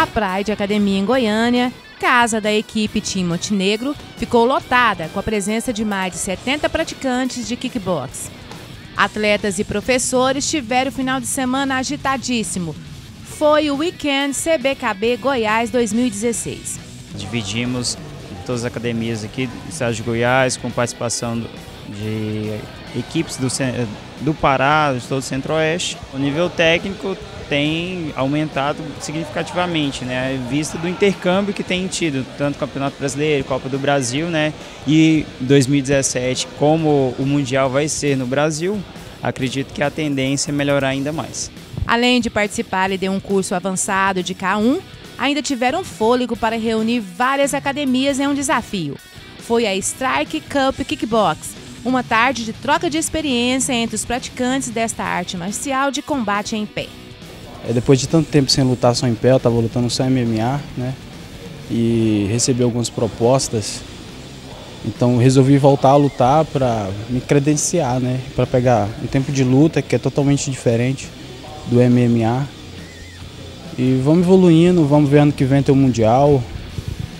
A Pride Academia em Goiânia, casa da equipe Team Montenegro, ficou lotada com a presença de mais de 70 praticantes de kickbox. Atletas e professores tiveram o final de semana agitadíssimo. Foi o Weekend CBKB Goiás 2016. Dividimos todas as academias aqui do estado de Goiás, com participação de equipes do, do Pará, de todo o Centro-Oeste. O nível técnico tem aumentado significativamente, né? Vista do intercâmbio que tem tido, tanto Campeonato Brasileiro, Copa do Brasil, né? E 2017, como o Mundial vai ser no Brasil, acredito que a tendência é melhorar ainda mais. Além de participar de um curso avançado de K1, ainda tiveram fôlego para reunir várias academias em um desafio. Foi a Strike Cup Kickbox, uma tarde de troca de experiência entre os praticantes desta arte marcial de combate em pé. É, depois de tanto tempo sem lutar só em pé, eu estava lutando só MMA, né? E recebi algumas propostas. Então resolvi voltar a lutar para me credenciar, né? Para pegar um tempo de luta que é totalmente diferente do MMA. E vamos evoluindo, vamos ver ano que vem tem o Mundial,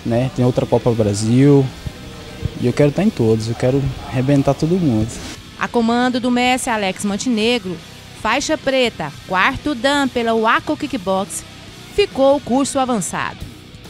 né? Tem outra Copa Brasil. E eu quero estar em todos, eu quero arrebentar todo mundo. A comando do Messi Alex Montenegro, faixa preta, quarto dan pela Waco Kickbox, ficou o curso avançado.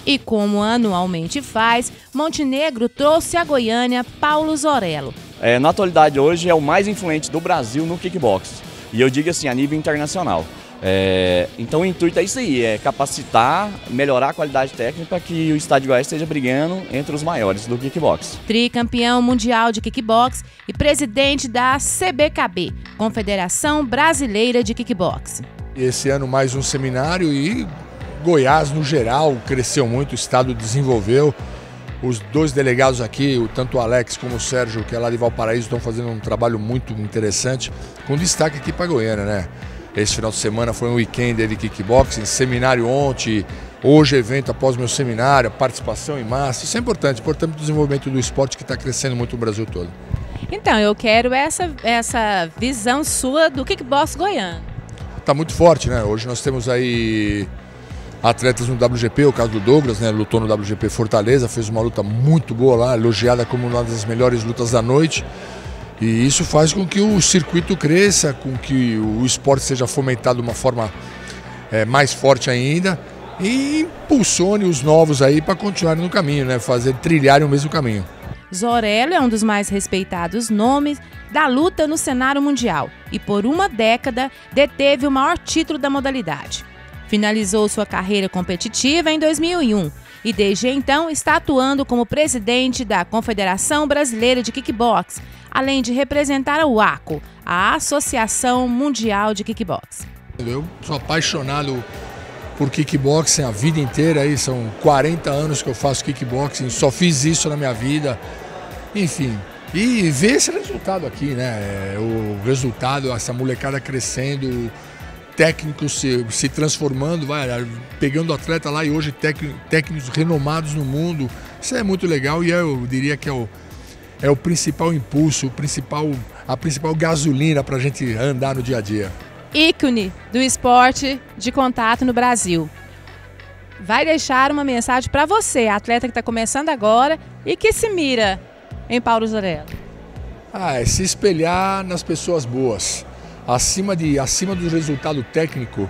E como anualmente faz, Montenegro trouxe a Goiânia Paulo Zorello. É, na atualidade hoje é o mais influente do Brasil no kickbox. E eu digo assim, a nível internacional. É, então o intuito é isso aí, é capacitar, melhorar a qualidade técnica para que o Estádio Goiás esteja brigando entre os maiores do kickbox. Tricampeão mundial de kickbox e presidente da CBKB, Confederação Brasileira de Kickbox. Esse ano mais um seminário e Goiás no geral cresceu muito, o estado desenvolveu. Os dois delegados aqui, tanto o Alex como o Sérgio, que é lá de Valparaíso, estão fazendo um trabalho muito interessante, com destaque aqui para Goiânia, né? Esse final de semana foi um weekend de kickboxing, seminário ontem, hoje evento após meu seminário, participação em massa. Isso é importante, importante o desenvolvimento do esporte que está crescendo muito no Brasil todo. Então, eu quero essa, essa visão sua do kickbox goiano. Está muito forte, né? Hoje nós temos aí atletas no WGP, o caso do Douglas, né? Lutou no WGP Fortaleza, fez uma luta muito boa lá, elogiada como uma das melhores lutas da noite. E isso faz com que o circuito cresça, com que o esporte seja fomentado de uma forma é, mais forte ainda e impulsione os novos aí para continuarem no caminho, né? Fazer trilharem o mesmo caminho. Zorello é um dos mais respeitados nomes da luta no cenário mundial e por uma década deteve o maior título da modalidade. Finalizou sua carreira competitiva em 2001 e desde então está atuando como presidente da Confederação Brasileira de Kickbox, além de representar a UACO, a Associação Mundial de Kickbox. Eu sou apaixonado por kickboxing a vida inteira, aí são 40 anos que eu faço kickboxing, só fiz isso na minha vida. Enfim, e ver esse resultado aqui, né? O resultado, essa molecada crescendo, técnicos se, se transformando, vai, pegando atleta lá e hoje técnicos renomados no mundo. Isso é muito legal e eu diria que é o, é o principal impulso, o principal, a principal gasolina para a gente andar no dia a dia. Ícone do esporte de contato no Brasil. Vai deixar uma mensagem para você, atleta que está começando agora e que se mira em Paulo Zorello. Ah, é se espelhar nas pessoas boas. Acima, de, acima do resultado técnico,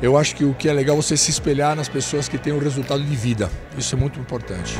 eu acho que o que é legal é você se espelhar nas pessoas que têm um resultado de vida. Isso é muito importante.